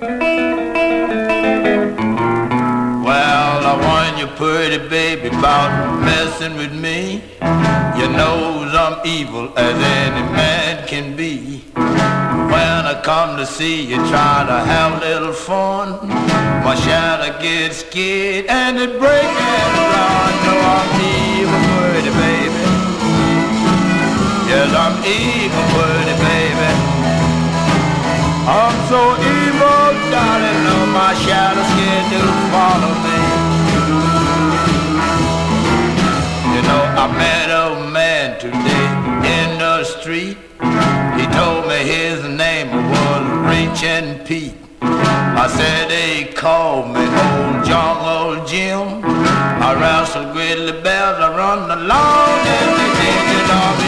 Well, I warn you, pretty baby, about messing with me. You knows I'm evil as any man can be. When I come to see you, try to have a little fun. My shadow gets scared and it breaks and run. No, I'm evil, pretty baby. Yes, I'm evil, pretty baby. I'm so evil, shadow scared to follow me. You know, I met a man today in the street. He told me his name was Rachel Pete. I said they called me Old Jungle Jim. I wrestled grizzly bears, I run along and they did on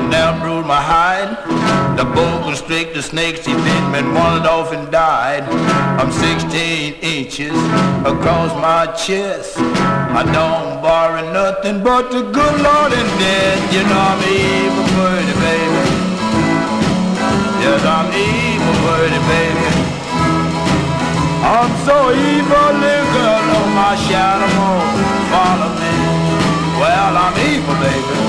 and outbrewed my hide. The boa constrictor snakes he bit me and wandered off and died. I'm 16 inches across my chest. I don't borrow nothing but the good Lord and death. You know I'm evil worthy, baby. Yes, I'm evil worthy, baby. I'm so evil, little girl, on my shadow won't follow me. Well, I'm evil, baby.